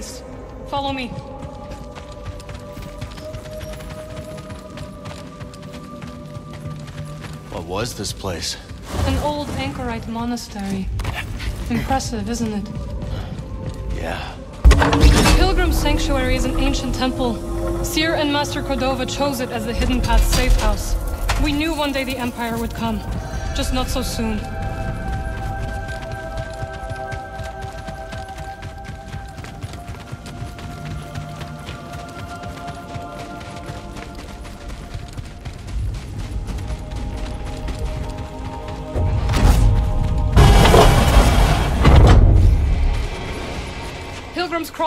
Follow me. What was this place? An old anchorite monastery. Impressive, isn't it? Yeah. The Pilgrim Sanctuary is an ancient temple. Cere and Master Cordova chose it as the Hidden Path safe house. We knew one day the Empire would come. Just not so soon.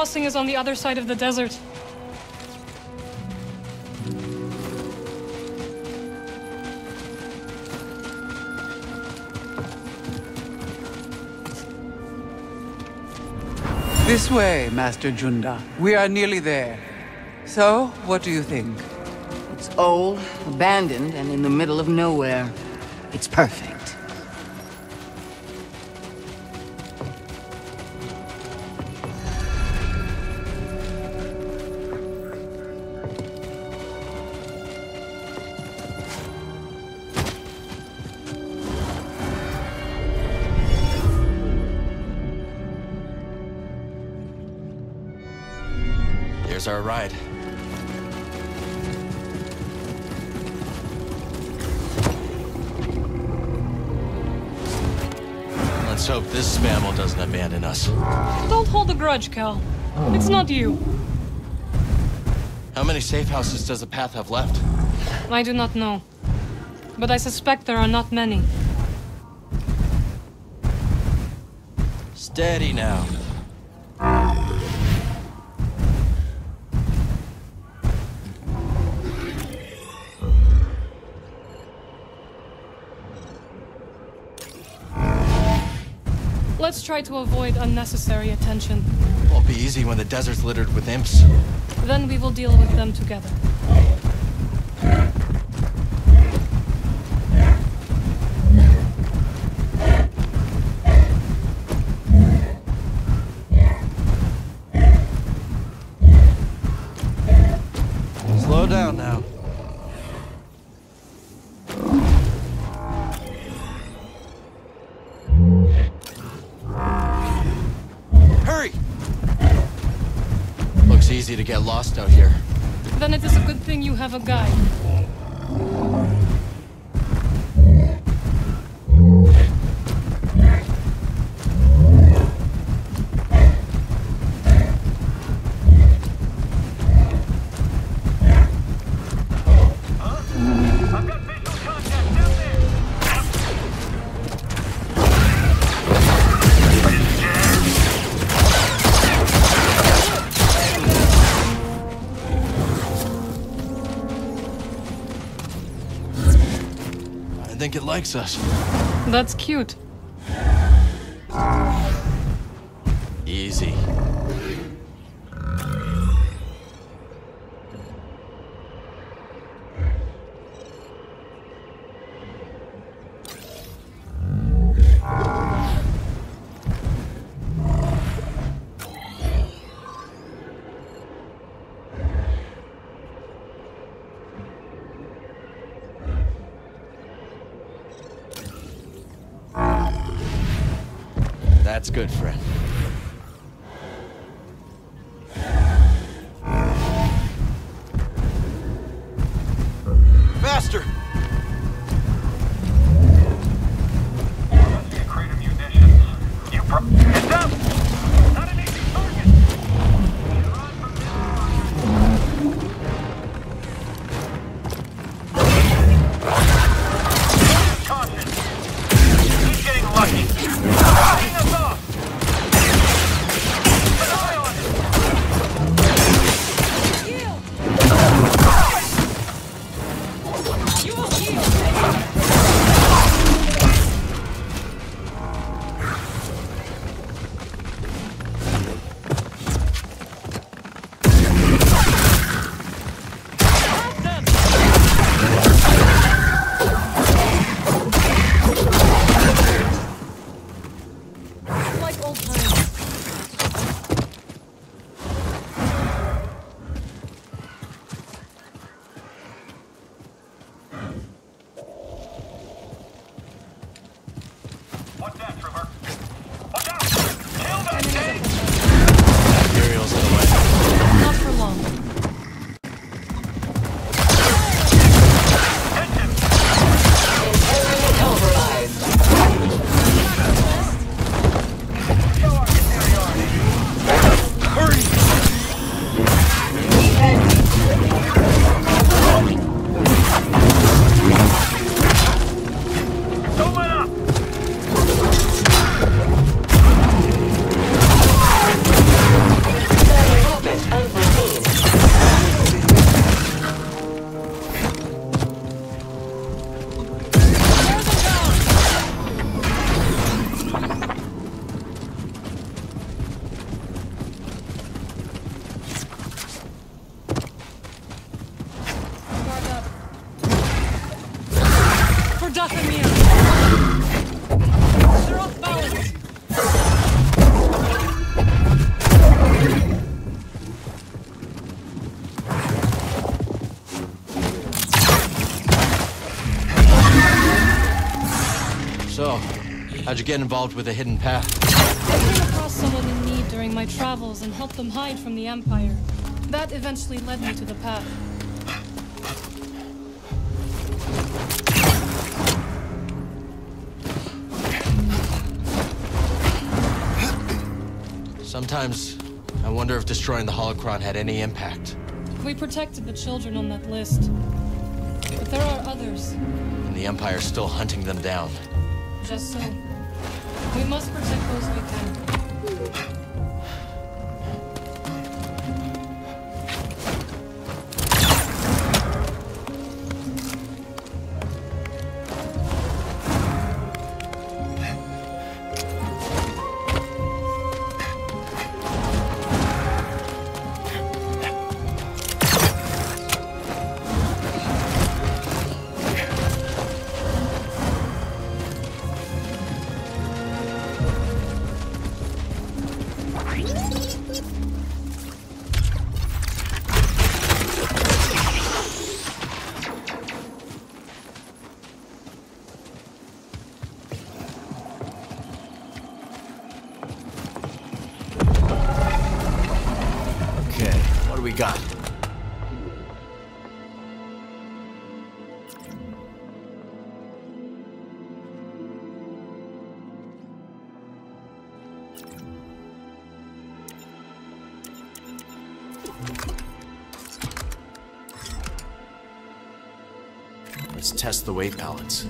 Crossing is on the other side of the desert. This way, Master Junda. We are nearly there. So, what do you think? It's old, abandoned, and in the middle of nowhere. It's perfect. Ride. Let's hope this mammal doesn't abandon us. Don't hold a grudge, Cal. It's not you. How many safe houses does the path have left? I do not know. But I suspect there are not many. Steady now. Try to avoid unnecessary attention. It won't be easy when the desert's littered with imps. Then we will deal with them together. Slow down now. Easy to get lost out here. Then it is a good thing you have a guide. Likes us. That's cute. That's good, friend. Get involved with the hidden path? I came across someone in need during my travels and helped them hide from the Empire. That eventually led me to the path. Sometimes I wonder if destroying the holocron had any impact. We protected the children on that list. But there are others. And the Empire's still hunting them down. Just so. We must protect those we can. Got? Let's test the weight balance.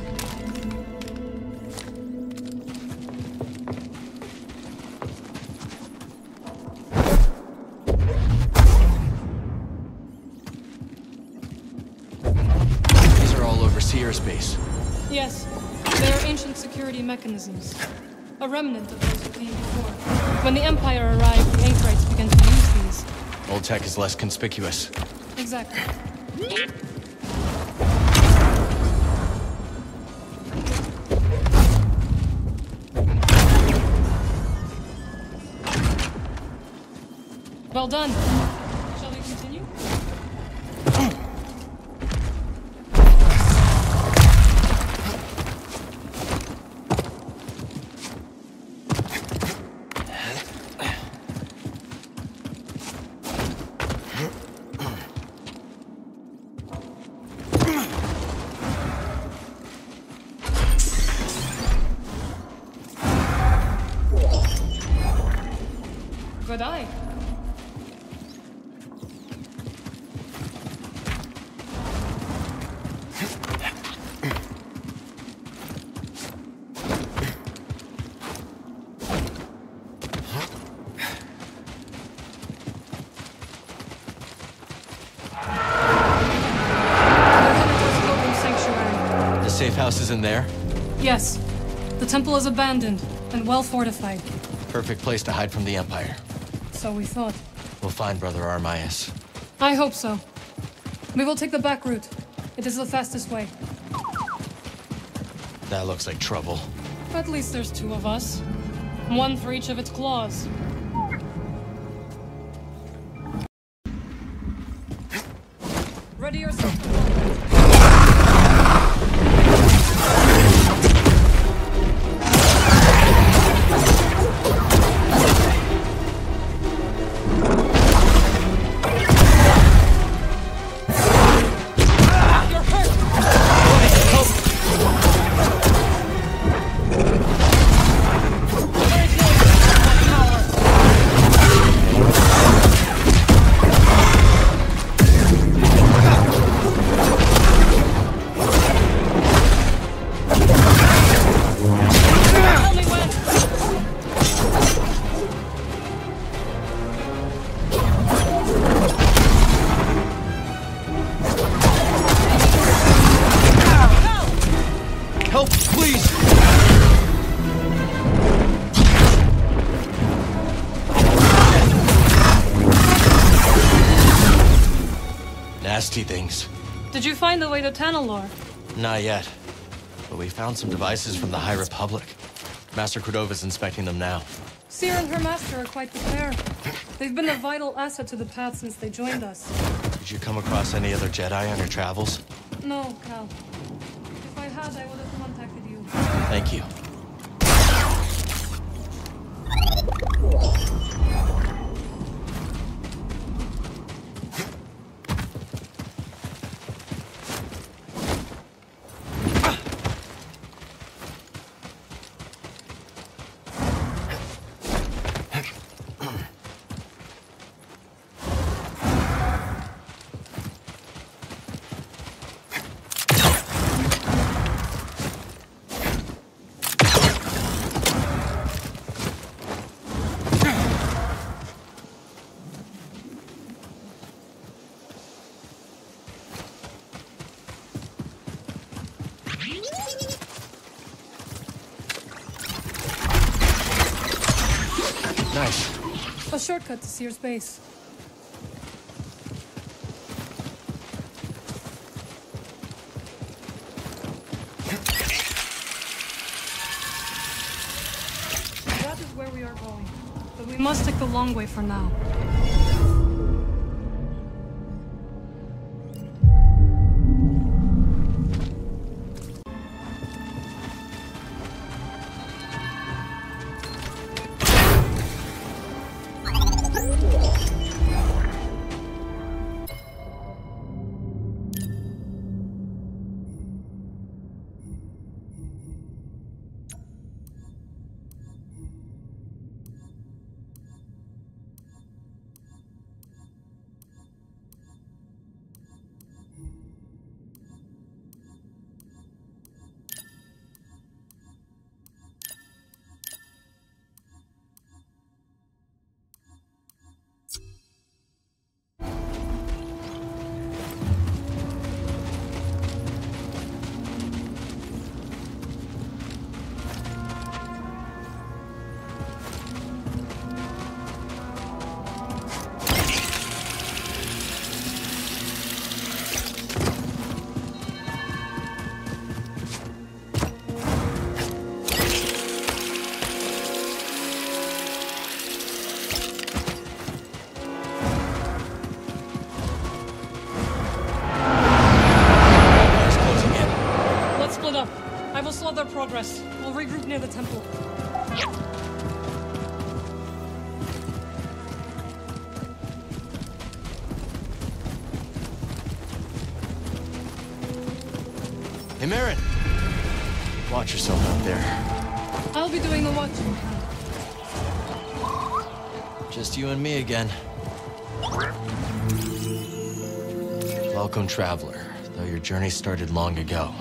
Mechanisms. A remnant of those who came before. When the Empire arrived, the Anchorites began to use these. Old tech is less conspicuous. Exactly. Well done. In there. Yes. The temple is abandoned and well fortified. Perfect place to hide from the Empire. So we thought. We'll find Brother Armias. I hope so. We will take the back route. It is the fastest way. That looks like trouble. At least there's two of us. One for each of its claws. Way to Tanalorr? Not yet. But we found some devices from the High Republic. Master Cordova's inspecting them now. Cere and her master are quite the pair. They've been a vital asset to the path since they joined us. Did you come across any other Jedi on your travels? No, Cal. If I had, I would have contacted you. Thank you. Shortcut to Cere's base. That is where we are going. But we must take the long way for now. Progress. We'll regroup near the temple. Hey, Merrin. Watch yourself out there. I'll be doing the watching. Just you and me again. Welcome, traveler. Though your journey started long ago.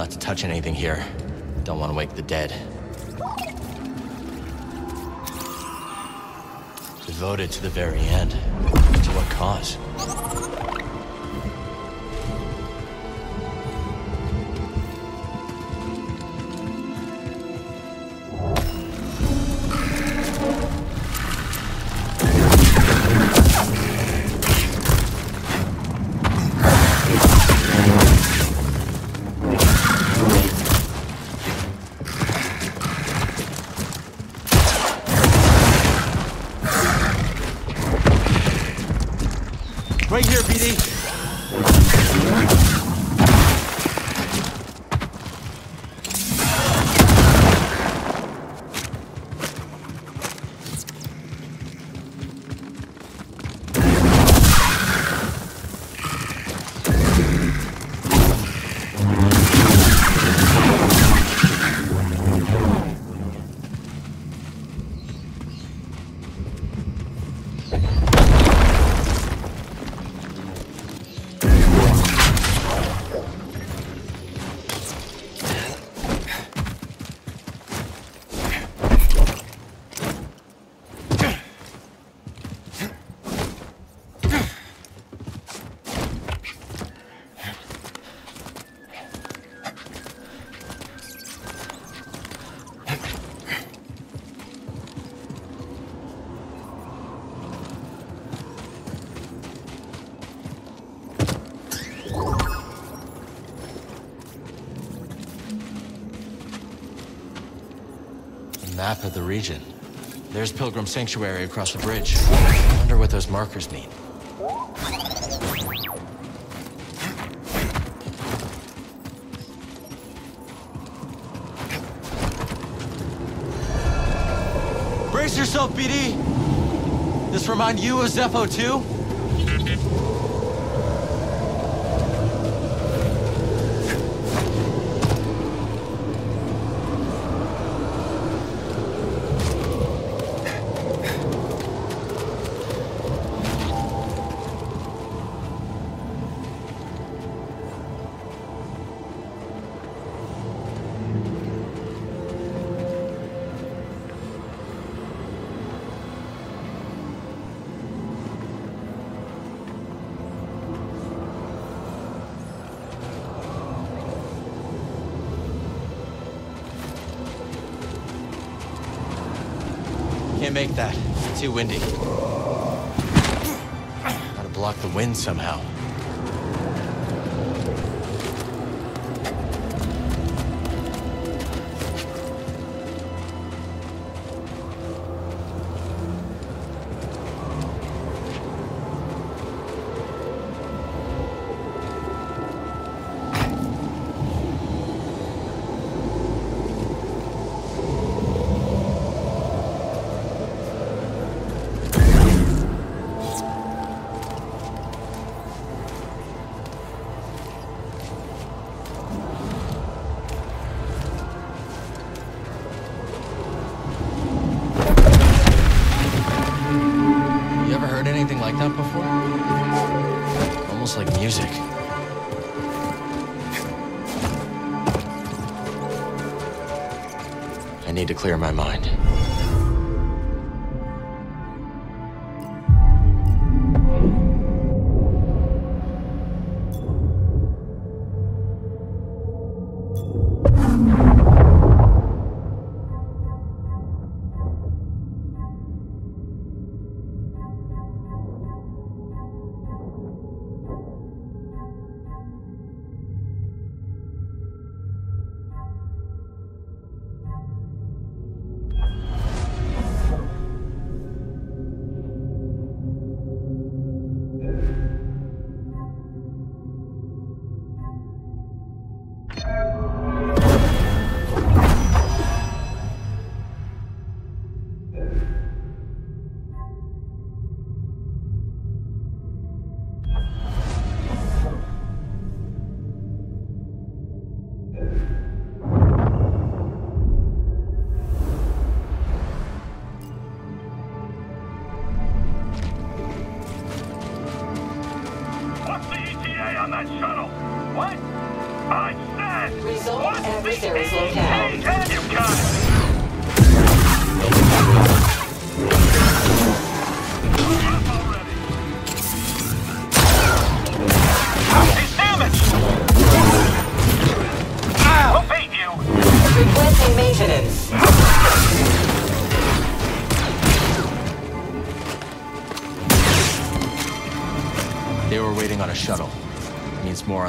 Not to touch anything here. Don't want to wake the dead. Devoted to the very end. To what cause? map of the region. There's Pilgrim Sanctuary across the bridge. I wonder what those markers mean. Brace yourself, BD! This remind you of Zeffo 2? Windy. Gotta block the wind somehow.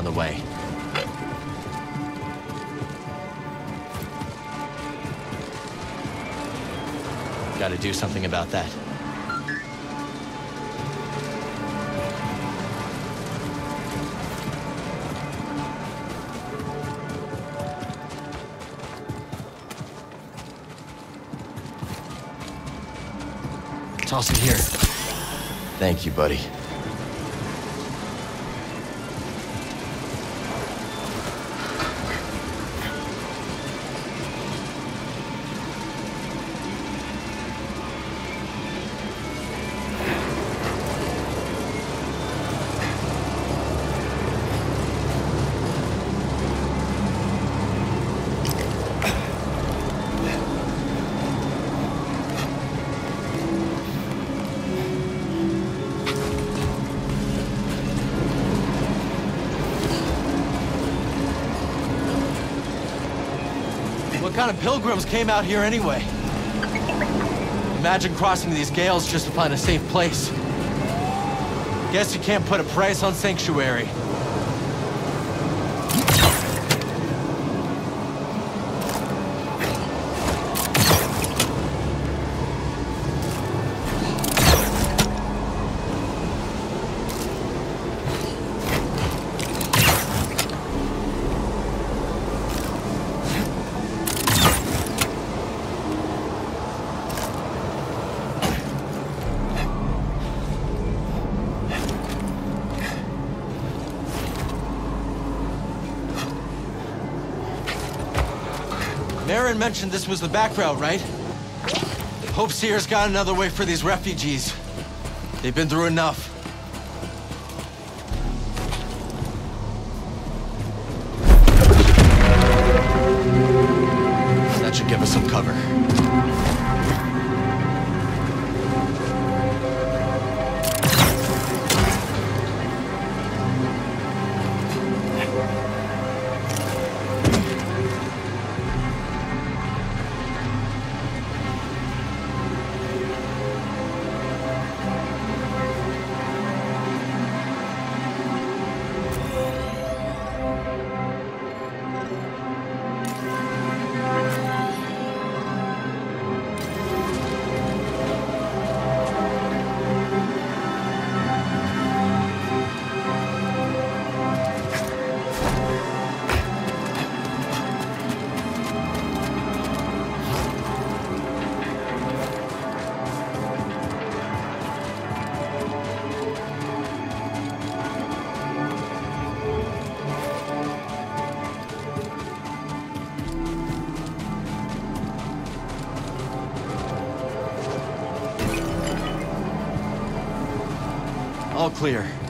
On the way. Gotta do something about that. Toss it here. Thank you, buddy. Pilgrims came out here anyway? Imagine crossing these gales just to find a safe place. Guess you can't put a price on sanctuary. Mentioned this was the back route, right? Hope Cere's got another way for these refugees. They've been through enough. All clear.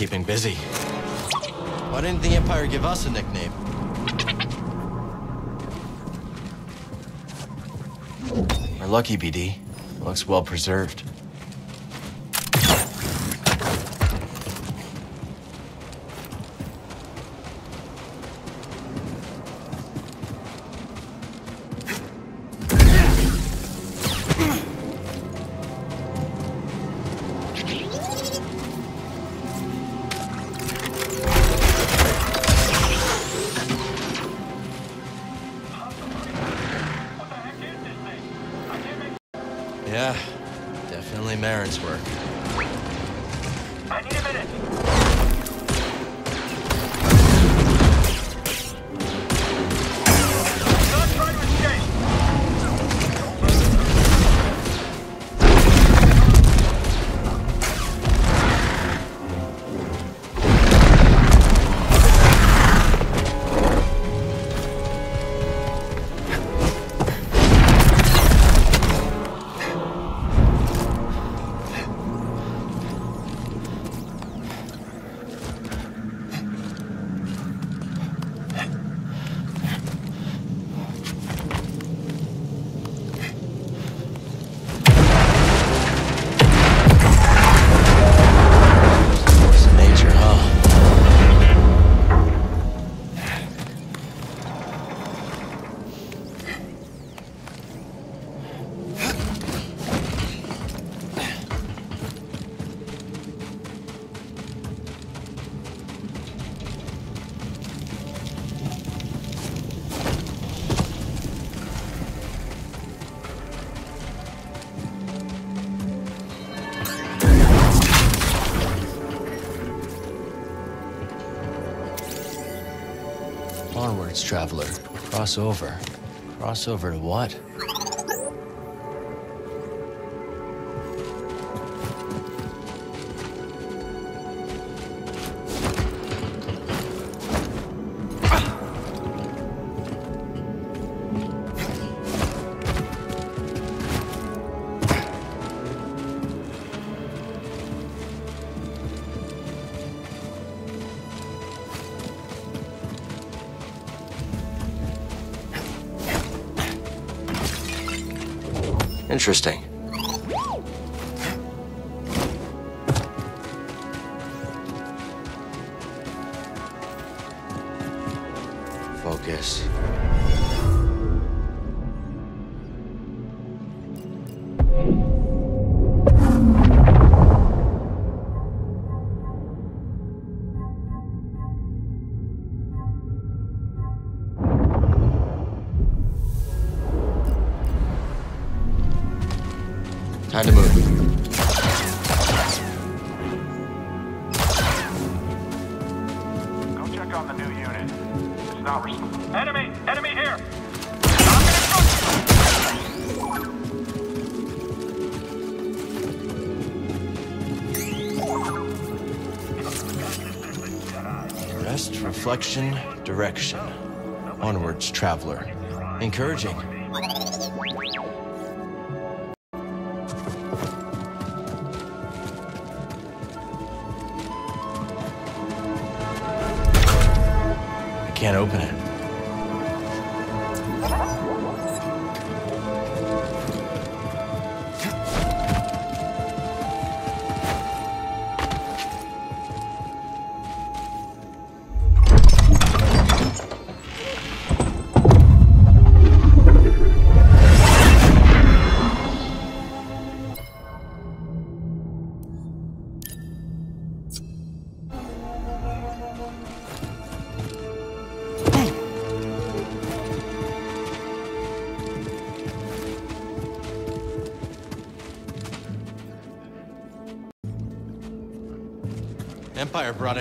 Keeping busy. Why didn't the Empire give us a nickname? We're lucky, BD. Looks well preserved. Cross over. Cross over to what? Interesting. Focus. Direction. Onwards, traveler. Encouraging.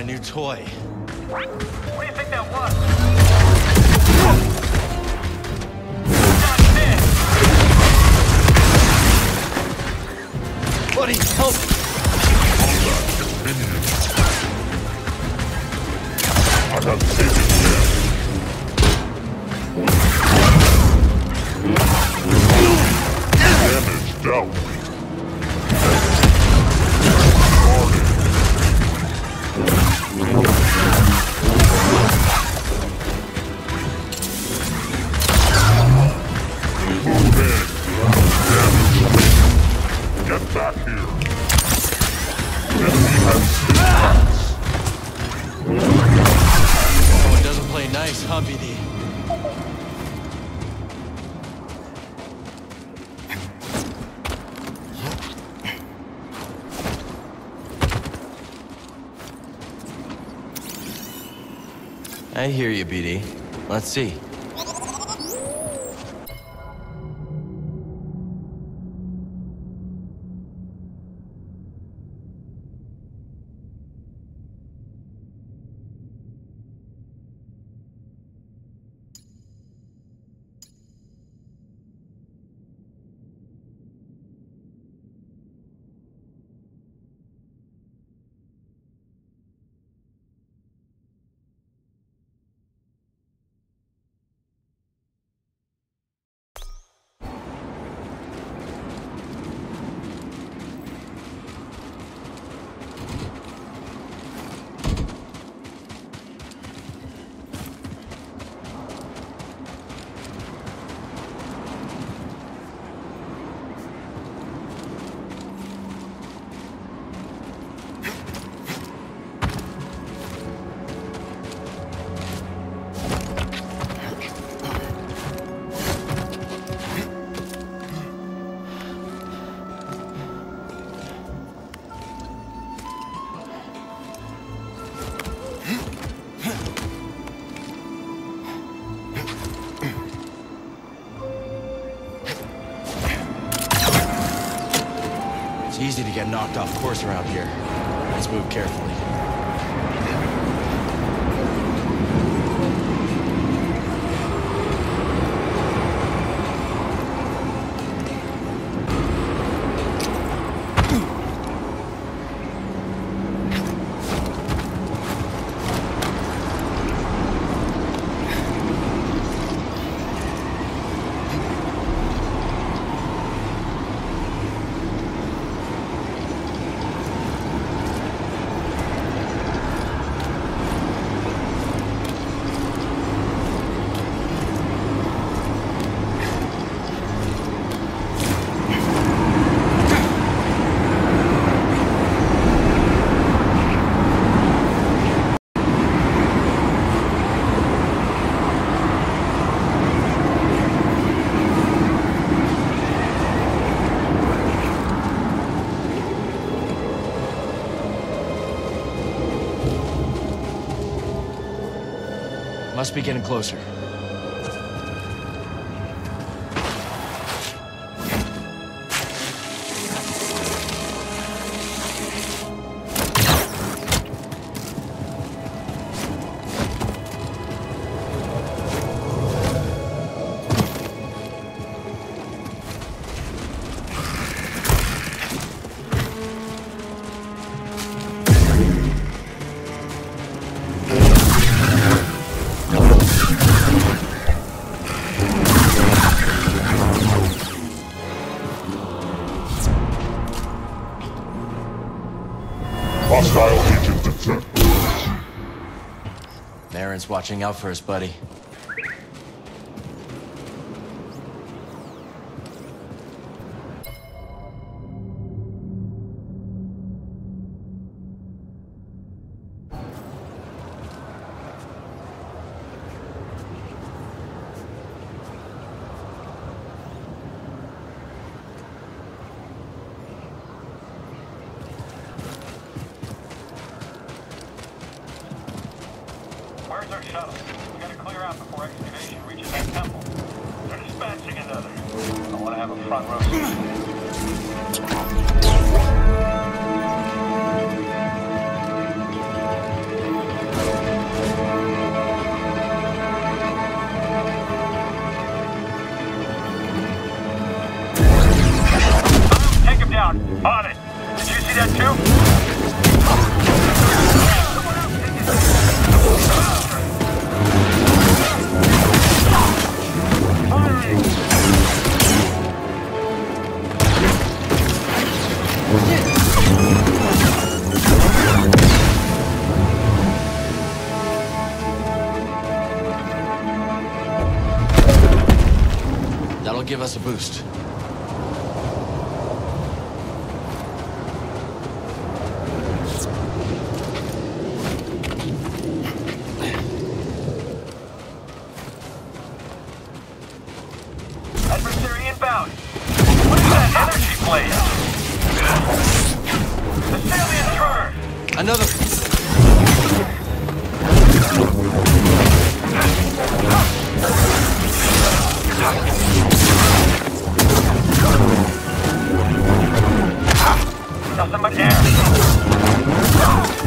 new toy. nice. I hear you, BD. Let's see. blocked off course around here. Must be getting closer. watching out for us, buddy. Us a boost. Adversary Nothing but air.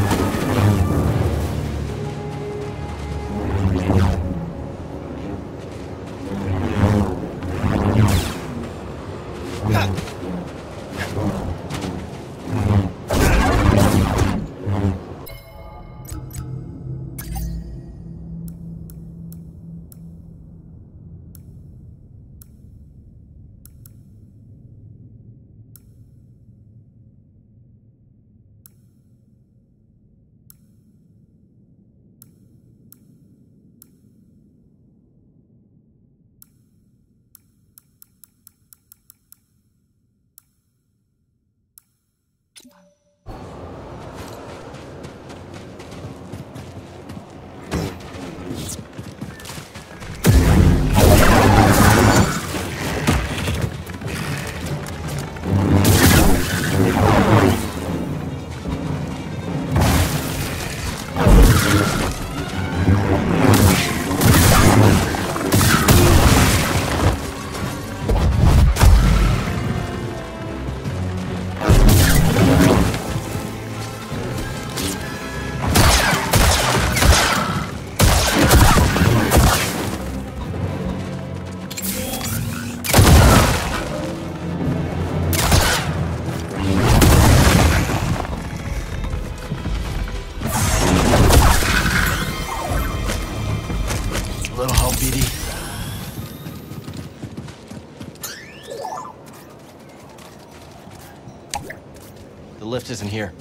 Isn't here.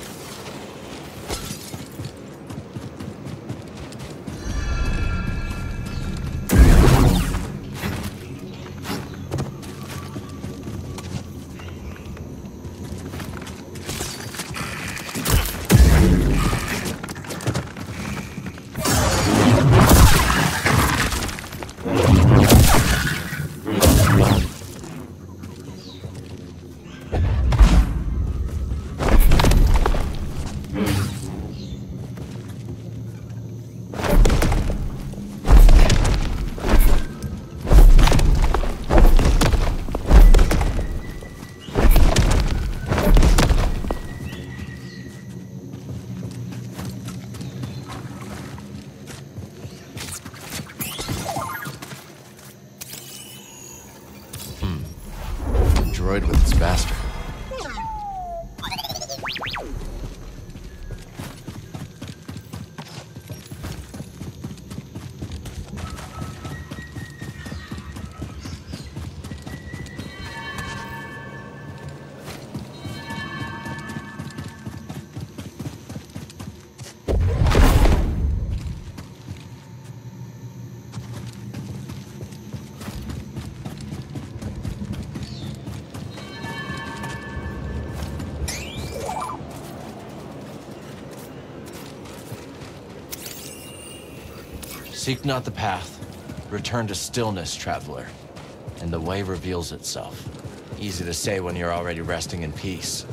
Seek not the path. Return to stillness, traveler. And the way reveals itself. Easy to say when you're already resting in peace.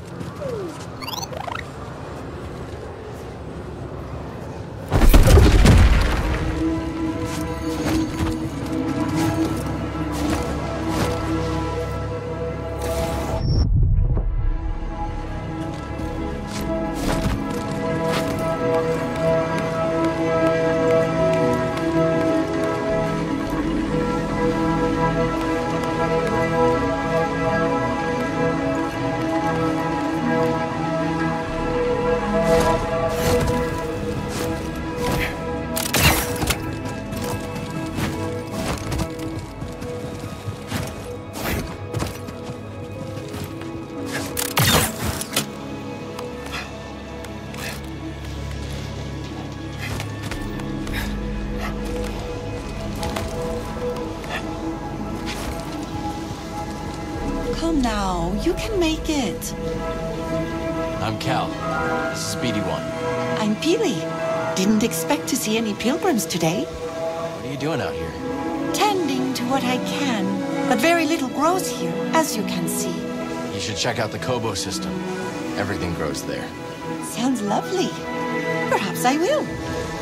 Koboh system. Everything grows there. Sounds lovely. Perhaps I will.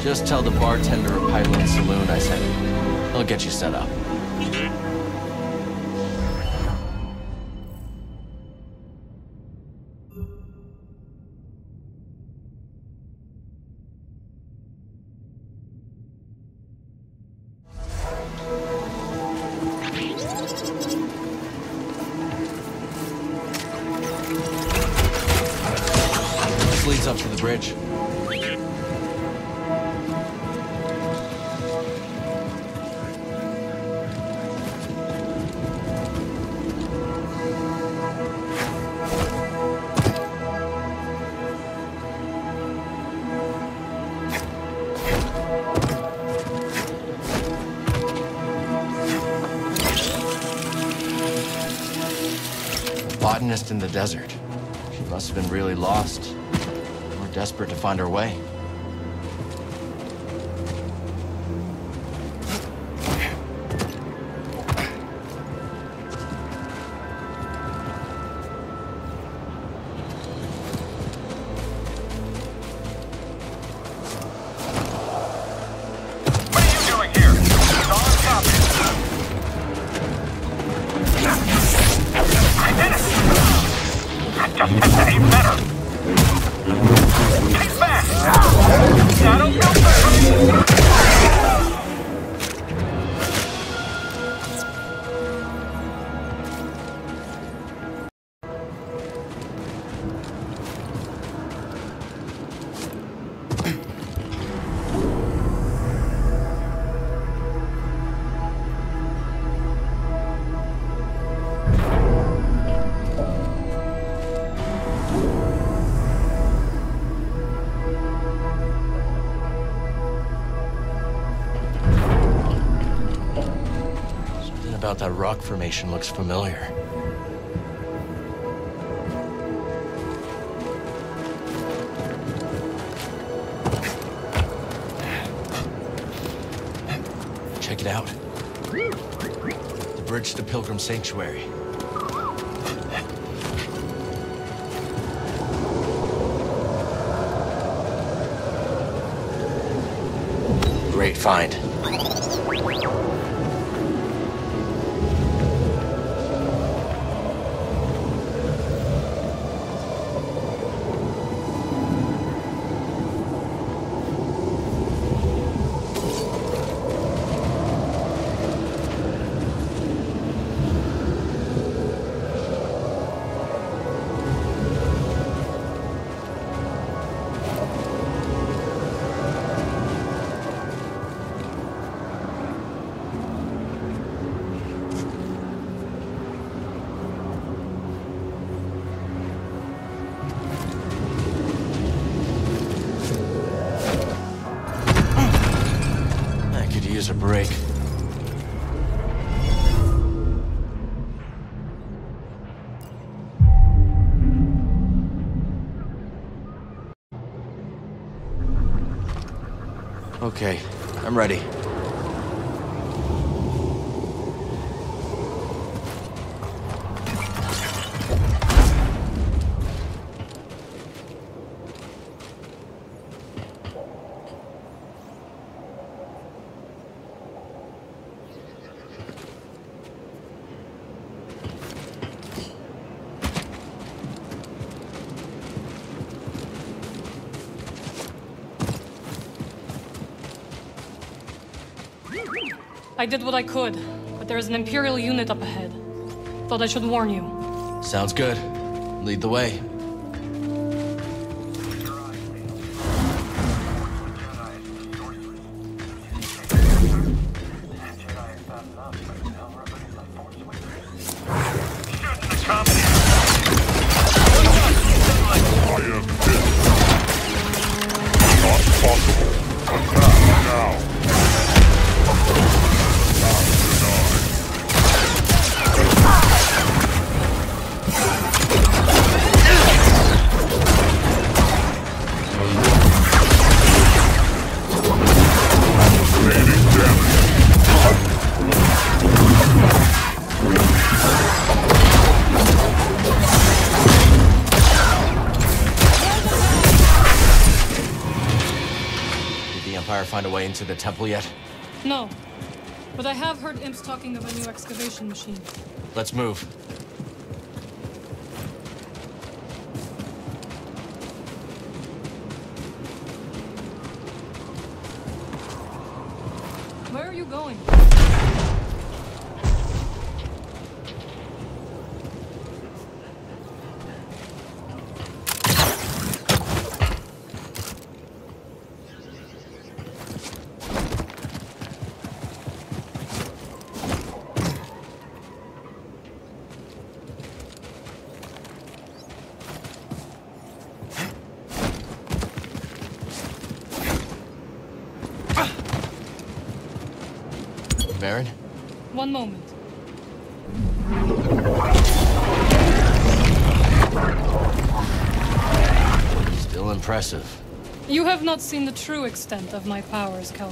Just tell the bartender at Pyloon's Saloon I sent you. He'll get you set up. Desert. She must have been really lost. Or desperate to find her way. That rock formation looks familiar. Check it out. The bridge to Pilgrim Sanctuary. Great find. I did what I could, but there is an Imperial unit up ahead. Thought I should warn you. Sounds good. Lead the way. Into the temple yet? No. But I have heard imps talking of a new excavation machine. Let's move. Where are you going? One moment. Still impressive. You have not seen the true extent of my powers, Cal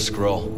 scroll.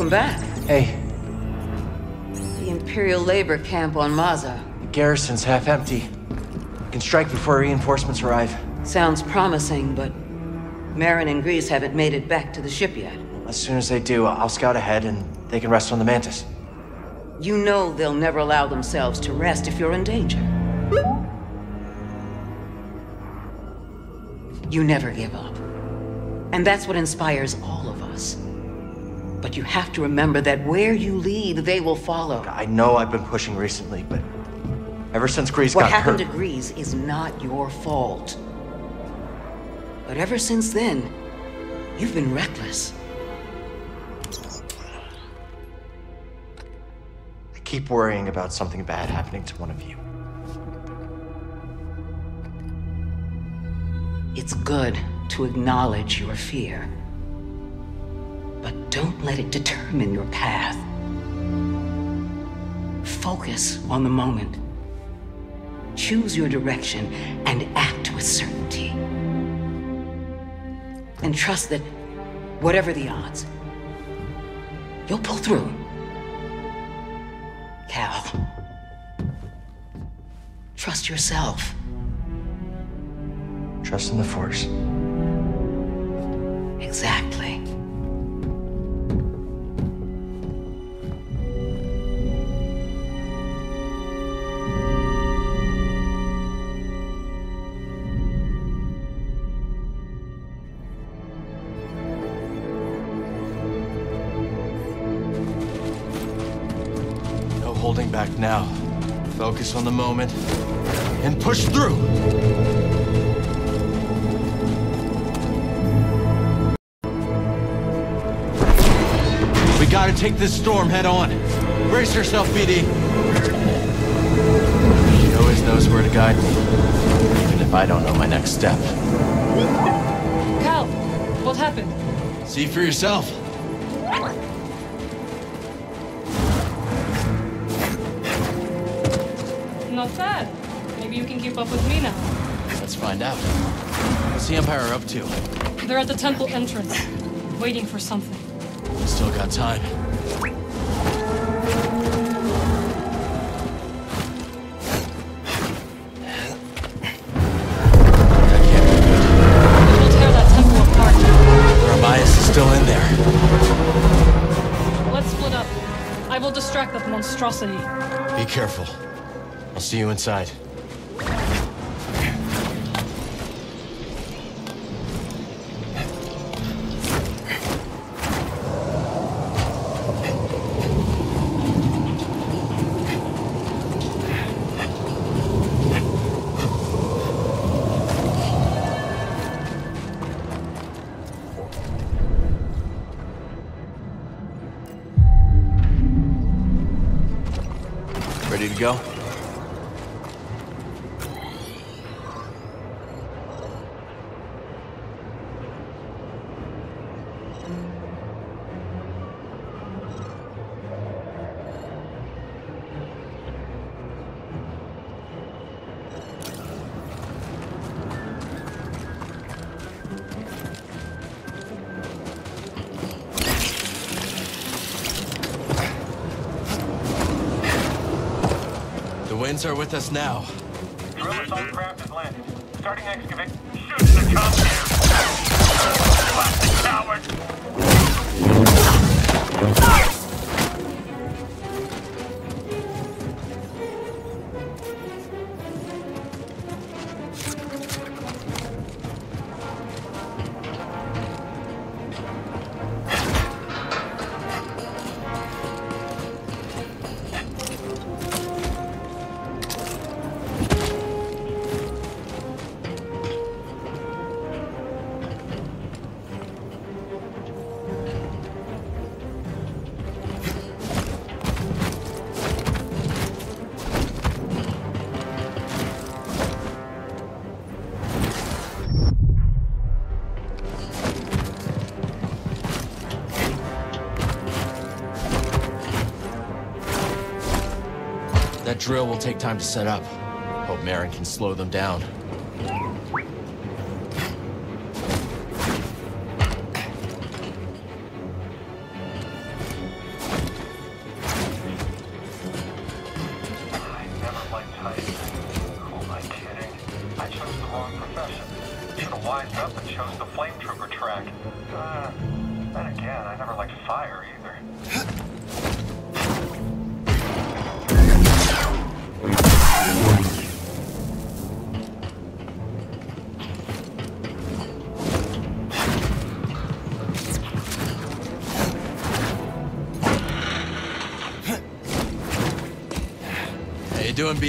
Welcome back. Hey, The Imperial labor camp on Maza. the garrison's half empty. We can strike before reinforcements arrive. Sounds promising, but Merrin and Greez haven't made it back to the ship yet. As soon as they do, I'll scout ahead and they can rest on the Mantis. You know they'll never allow themselves to rest if you're in danger. You never give up. And that's what inspires have to remember that where you lead, they will follow. I know I've been pushing recently, but ever since Greez What got happened to Greez is not your fault. But ever since then, you've been reckless. I keep worrying about something bad happening to one of you. It's good to acknowledge your fear. Don't let it determine your path. Focus on the moment. Choose your direction and act with certainty. And trust that, whatever the odds, you'll pull through. Cal, trust yourself. Trust in the Force. Focus on the moment and push through. We gotta take this storm head on. Brace yourself, BD. She always knows where to guide me, even if I don't know my next step. Cal, what happened? See for yourself. Can keep up with me now. Let's find out. What's the Empire up to? They're at the temple entrance, waiting for something. We still got time. That can't be good. We'll tear that temple apart. Ramias is still in there. Let's split up. I will distract that monstrosity. Be careful. I'll see you inside. Winds are with us now. Craft is landed. Starting excavate. Drill will take time to set up. Hope Merrin can slow them down.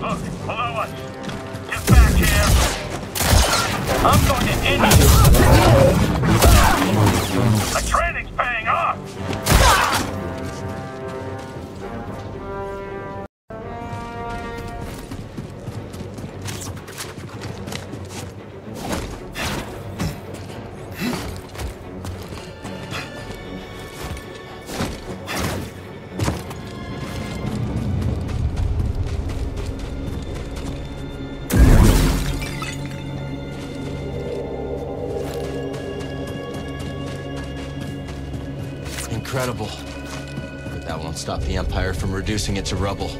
Look, below us. Get back here. I'm going to end you. The training's stop the Empire from reducing it to rubble.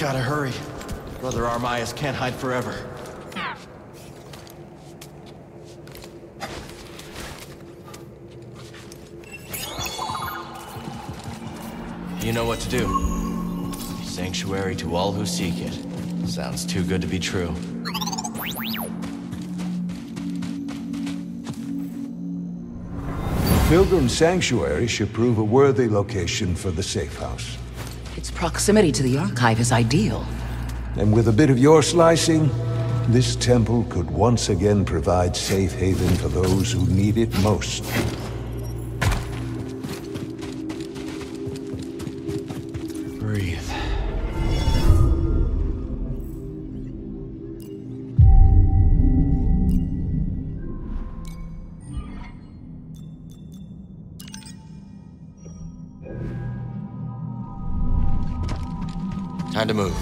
Gotta hurry. Brother Armias can't hide forever. You know what to do. Sanctuary to all who seek it. Sounds too good to be true. Pilgrim Sanctuary should prove a worthy location for the safe house. Proximity to the Archive is ideal. And with a bit of your slicing, this temple could once again provide safe haven for those who need it most. Move.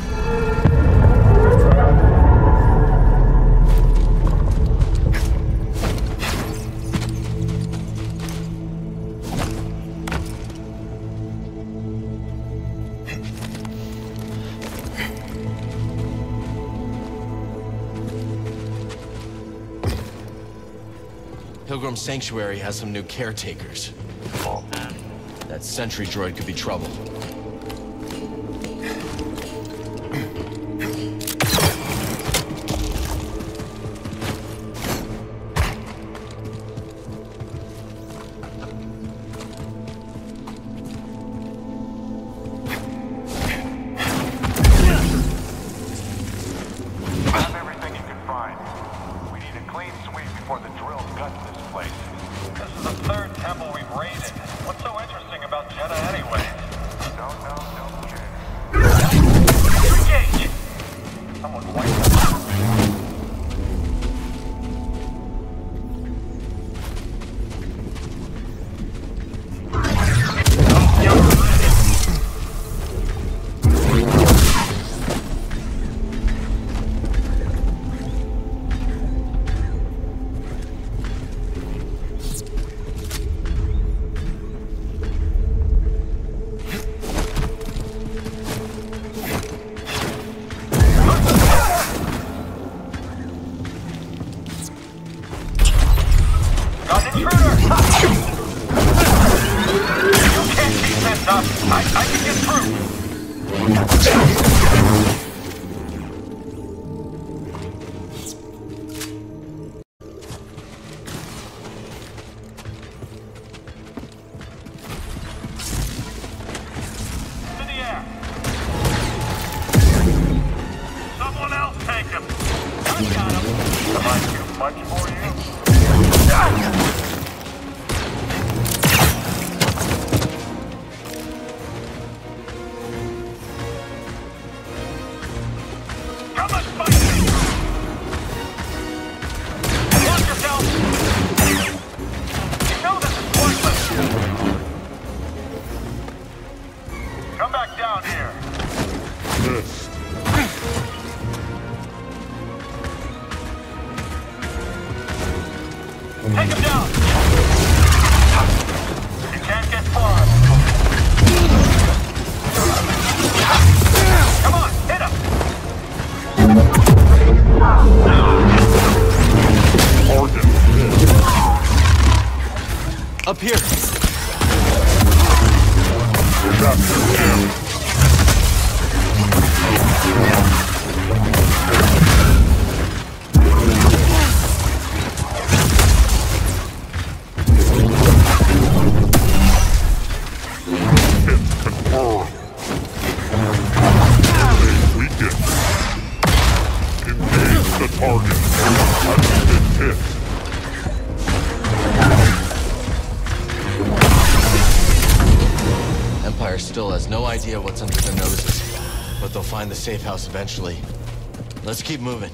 Pilgrim Sanctuary has some new caretakers. That sentry droid could be trouble. safe house eventually. Let's keep moving.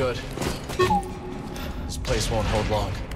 good. This place won't hold long.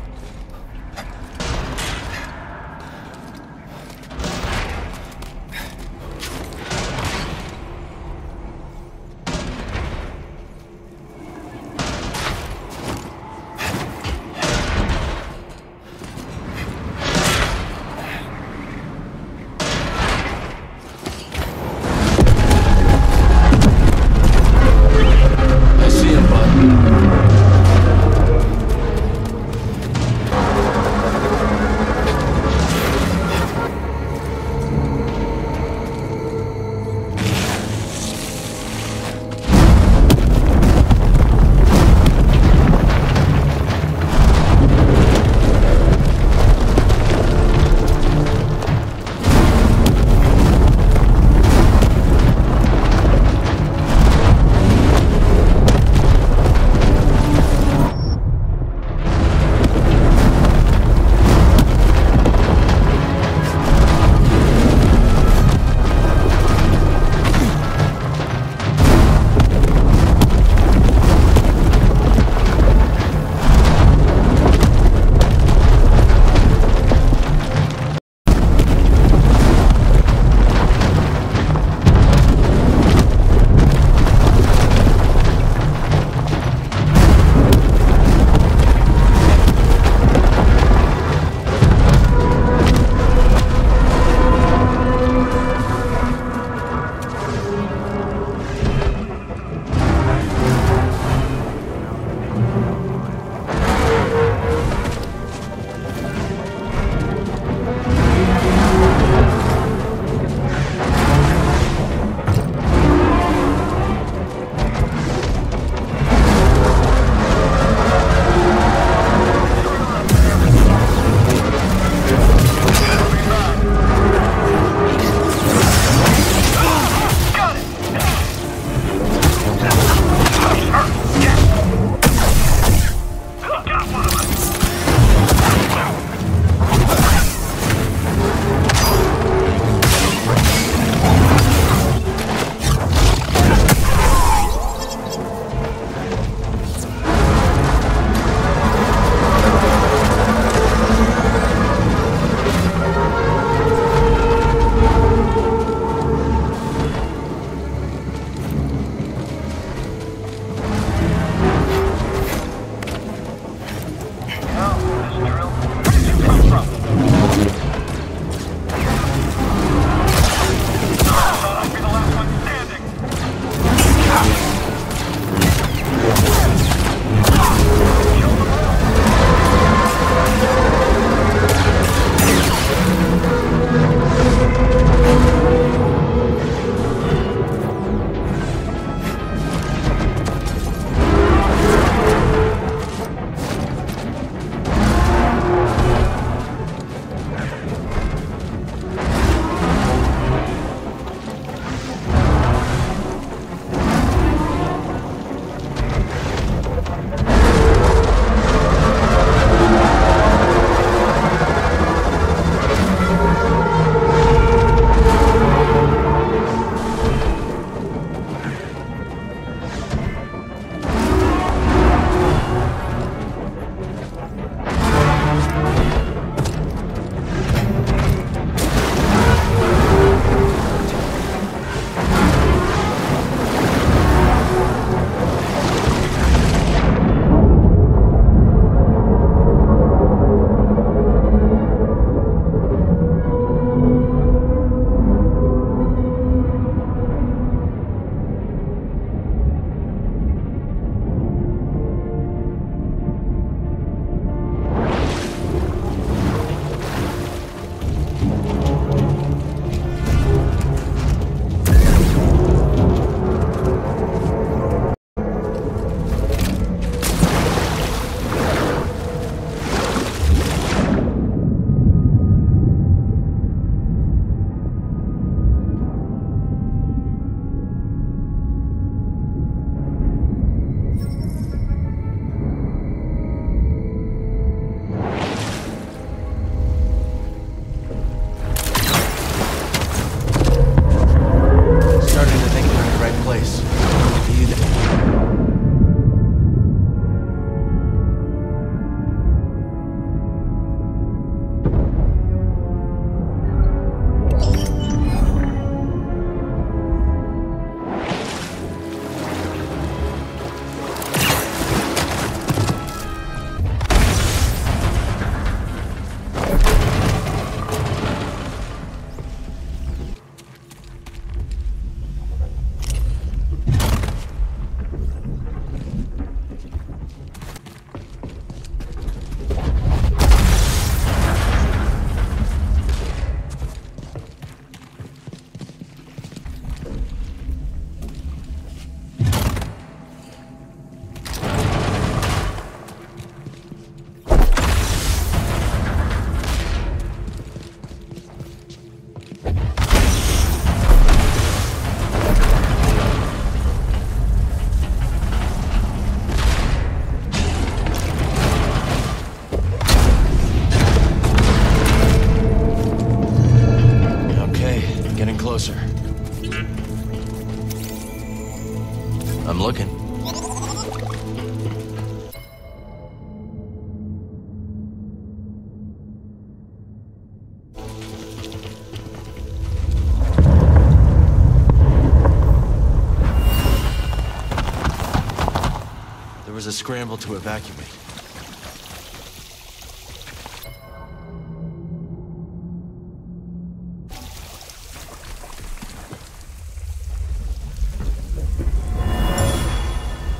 was a scramble to evacuate.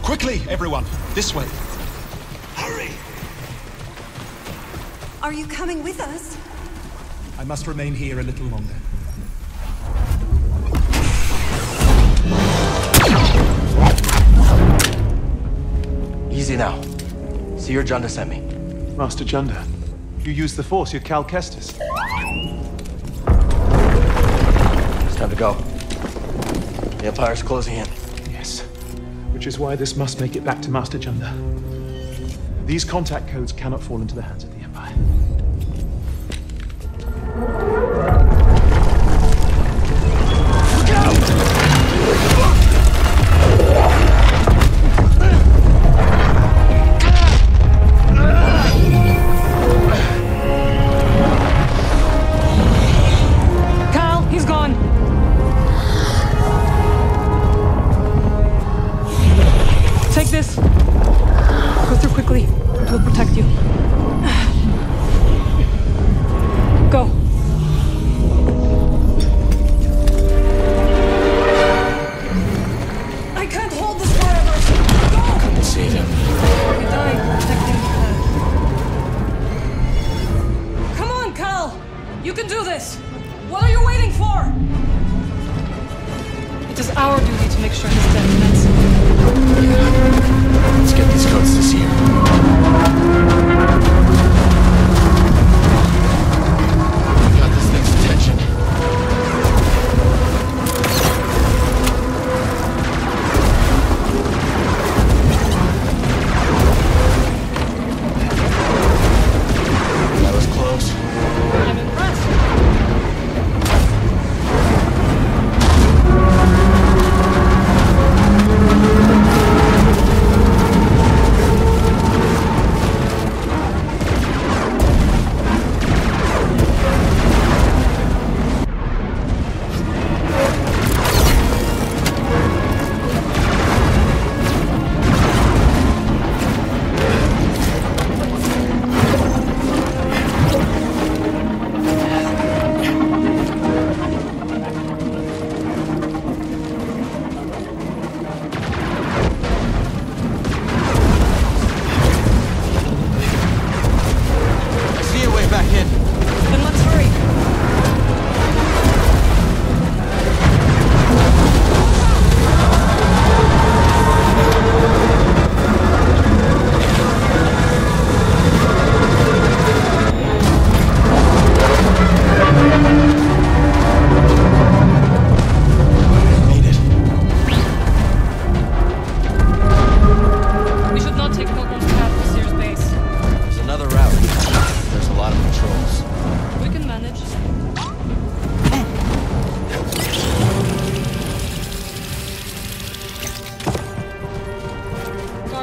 Quickly, everyone! This way! Hurry! Are you coming with us? I must remain here a little longer. your Junda sent me. Master Junda, you use the Force, you're Cal Kestis. It's time to go. The Empire's closing in. Yes, which is why this must make it back to Master Junda. These contact codes cannot fall into the hands.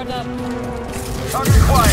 powered up. Target quiet.